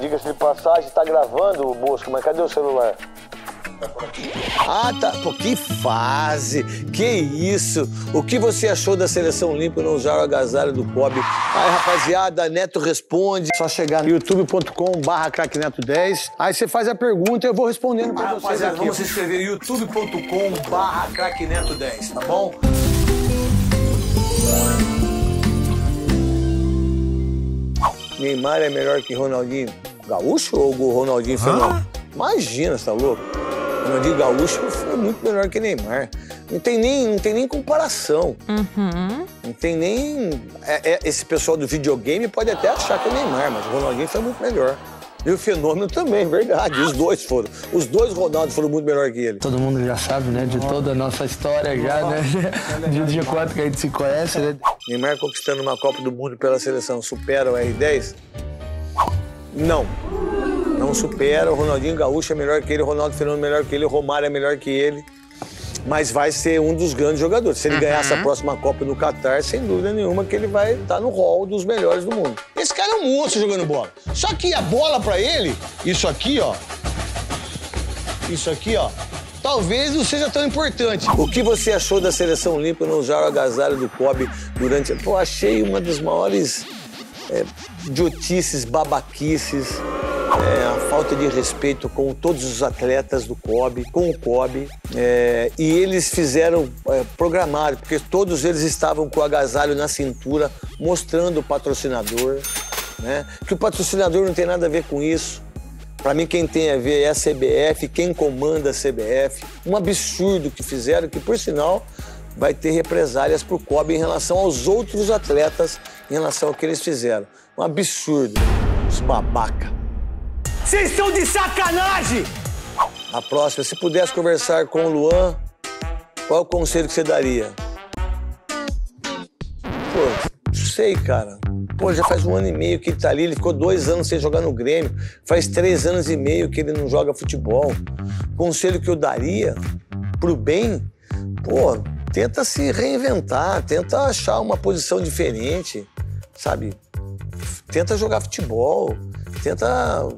Diga-se de passagem, tá gravando o Bosco, mas cadê o celular? Ah, tá. Pô, que fase! Que isso! O que você achou da seleção olímpica não usar o agasalho do Kobe? Aí, rapaziada, Neto responde. Só chegar no youtube.com barra crackneto10. Aí você faz a pergunta e eu vou respondendo pra Ah, vocês rapaziada, aqui. vamos se inscrever youtube.com barra crackneto10, tá bom? Neymar é melhor que Ronaldinho Gaúcho ou o Ronaldinho Fenômeno? Imagina, você tá louco? Ronaldinho Gaúcho foi muito melhor que Neymar. Não tem nem, não tem nem comparação. Não tem nem. é- é- esse pessoal do videogame pode até achar que é Neymar, mas o Ronaldinho foi muito melhor. E o Fenômeno também, verdade. Os dois foram. Os dois Ronaldos foram muito melhor que ele. Todo mundo já sabe, né? De toda a nossa história já, né? De, de quanto que a gente se conhece, né? Neymar conquistando uma Copa do Mundo pela seleção supera o R10? Não. Não supera. O Ronaldinho Gaúcho é melhor que ele, o Ronaldo Fenômeno é melhor que ele, o Romário é melhor que ele. Mas vai ser um dos grandes jogadores. Se ele ganhar essa próxima Copa no Catar, sem dúvida nenhuma que ele vai estar no hall dos melhores do mundo. Esse cara é um monstro jogando bola. Só que a bola pra ele, isso aqui, ó. Isso aqui, ó. Talvez não seja tão importante. O que você achou da seleção olímpica não usar o agasalho do Kobe durante. Pô, achei uma das maiores é, idiotices, babaquices, é, a falta de respeito com todos os atletas do Kobe, com o Kobe. é, e eles fizeram, é, porque todos eles estavam com o agasalho na cintura, mostrando o patrocinador. Né? Que o patrocinador não tem nada a ver com isso. Para mim, quem tem a ver é a CBF, quem comanda a CBF. Um absurdo que fizeram, que por sinal vai ter represálias pro Kobe em relação aos outros atletas, em relação ao que eles fizeram. Um absurdo. Os babaca. Vocês estão de sacanagem! A próxima, se pudesse conversar com o Luan, qual o conselho que você daria? Pô, sei, cara. Pô, já faz um ano e meio que ele tá ali, ele ficou dois anos sem jogar no Grêmio, faz três anos e meio que ele não joga futebol. Conselho que eu daria pro bem, pô, tenta se reinventar, tenta achar uma posição diferente, sabe? Tenta jogar futebol, tenta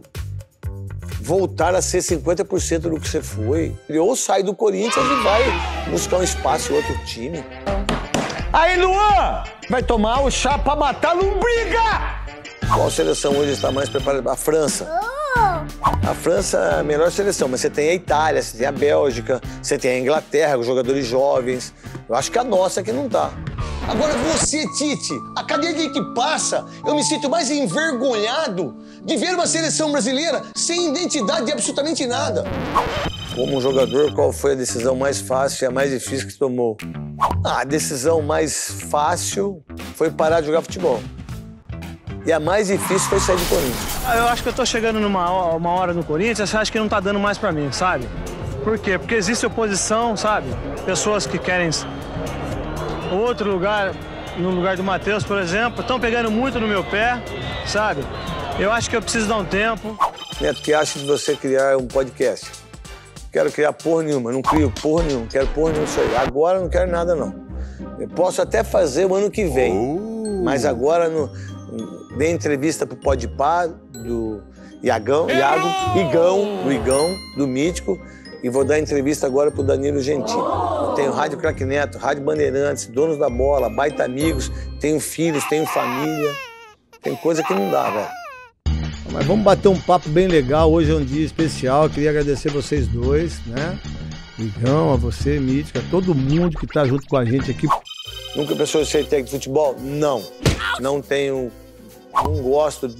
voltar a ser 50% do que você foi. Ou sai do Corinthians e vai buscar um espaço em outro time. Aí, Luan! Vai tomar o chá pra matar a lombriga! Qual seleção hoje está mais preparada? A França. A França é a melhor seleção, mas você tem a Itália, você tem a Bélgica, você tem a Inglaterra, com jogadores jovens. Eu acho que a nossa que não tá. Agora você, Tite, a cada dia que passa, eu me sinto mais envergonhado de ver uma seleção brasileira sem identidade de absolutamente nada. Como jogador, qual foi a decisão mais fácil e a mais difícil que você tomou? Ah, a decisão mais fácil foi parar de jogar futebol. E a mais difícil foi sair do Corinthians. Ah, Eu acho que eu tô chegando numa ho- uma hora no Corinthians, acho que não tá dando mais pra mim, sabe? Por quê? Porque existe oposição, sabe? Pessoas que querem outro lugar, no lugar do Matheus, por exemplo, estão pegando muito no meu pé, sabe? Eu acho que eu preciso dar um tempo. Neto, o que acha de você criar um podcast? Quero criar porra nenhuma, não crio porra nenhuma, quero porra nenhuma isso aí. Agora eu não quero nada, não. Eu posso até fazer o ano que vem, mas agora no, dei entrevista pro Podpah, do Iagão, Iago, Igão, do Igão, do Mítico, e vou dar entrevista agora pro Danilo Gentili. Eu tenho Rádio Crack Neto, Rádio Bandeirantes, Donos da Bola, Baita Amigos, tenho filhos, tenho família. Tem coisa que não dá, velho. Mas vamos bater um papo bem legal. Hoje é um dia especial. Eu queria agradecer vocês dois, né? Igão, a você, Mítica, a todo mundo que tá junto com a gente aqui. Nunca pensou em ser técnico de futebol? Não. Não tenho. Não gosto.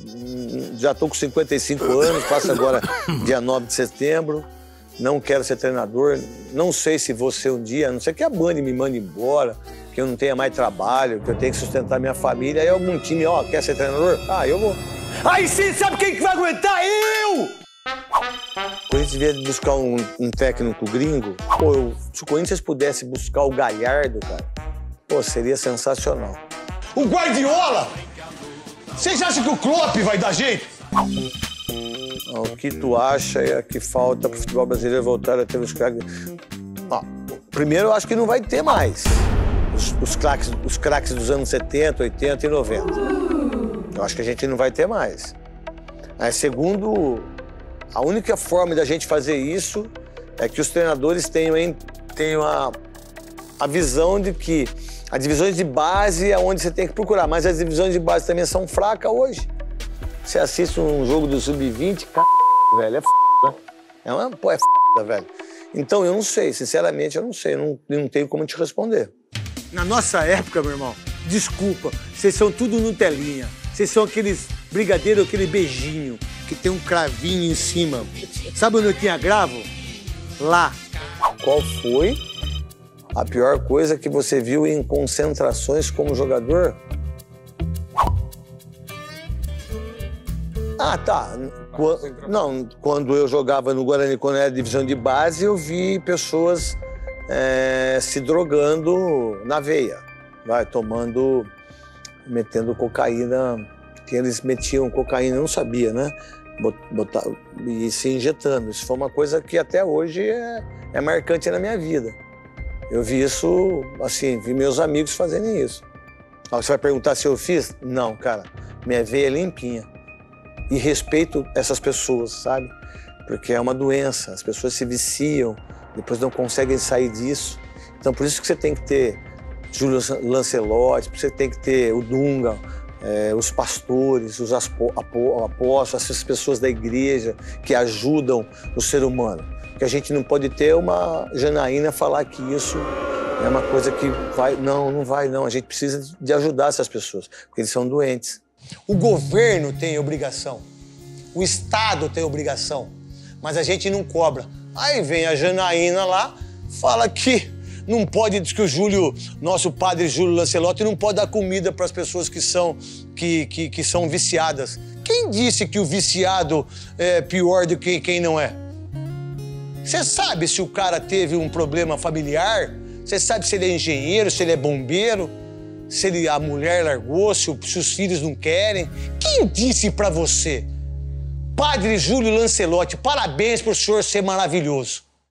Já estou com 55 anos, faço agora dia 9 de setembro. Não quero ser treinador. Não sei se ser um dia, não sei que a Band me mande embora, que eu não tenha mais trabalho, que eu tenha que sustentar minha família. Aí algum time, ó, quer ser treinador? Ah, eu vou. Aí sim, sabe quem que vai aguentar? Eu! O Corinthians devia buscar um, um técnico gringo. Pô, eu- se o Corinthians pudesse buscar o Galhardo, cara, pô, seria sensacional. O Guardiola! Vocês acham que o Klopp vai dar jeito? O que tu acha é que falta pro futebol brasileiro voltar a ter os craques? Primeiro, eu acho que não vai ter mais os, os, craques, os craques dos anos 70, 80 e 90. Eu acho que a gente não vai ter mais. É, segundo, a única forma da gente fazer isso é que os treinadores tenham, tenham a, a visão de que as divisões de base é onde você tem que procurar, mas as divisões de base também são fracas hoje. Você assiste um jogo do Sub-20, c... velho, é f... né? É uma, pô, é f... velho. Então eu não sei, sinceramente eu não sei, eu não, eu não tenho como te responder. Na nossa época, meu irmão, desculpa, vocês são tudo Nutelinha. Vocês são aqueles brigadeiro, aquele beijinho que tem um cravinho em cima. Sabe onde eu tinha gravo? Lá. Qual foi a pior coisa que você viu em concentrações como jogador? Ah, tá. Qua- Não, quando eu jogava no Guarani, quando era divisão de base, eu vi pessoas eh, se drogando na veia, vai, tomando, metendo cocaína, que eles metiam cocaína, eu não sabia, né? Bot- botar- e se injetando. Isso foi uma coisa que até hoje é, é marcante na minha vida. Eu vi isso, assim, vi meus amigos fazerem isso. Você vai perguntar se eu fiz? Não, cara. Minha veia é limpinha. E respeito essas pessoas, sabe? Porque é uma doença. As pessoas se viciam, depois não conseguem sair disso. Então, por isso que você tem que ter Júlio Lancelotti, você tem que ter o Dunga, eh, os pastores, os apóstolos, essas pessoas da igreja que ajudam o ser humano. Que a gente não pode ter uma Janaína falar que isso é uma coisa que vai. Não, não vai, não. A gente precisa de ajudar essas pessoas, porque eles são doentes. O governo tem obrigação, o Estado tem obrigação, mas a gente não cobra. Aí vem a Janaína lá, fala que não pode, diz que o Júlio, nosso padre Júlio Lancelotti, não pode dar comida para as pessoas que são, que, que, que são viciadas. Quem disse que o viciado é pior do que quem não é? Você sabe se o cara teve um problema familiar? Você sabe se ele é engenheiro, se ele é bombeiro? Se ele, a mulher largou, se, se os filhos não querem? Quem disse pra você? Padre Júlio Lancelotti, parabéns por senhor ser maravilhoso.